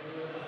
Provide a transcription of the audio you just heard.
Amen.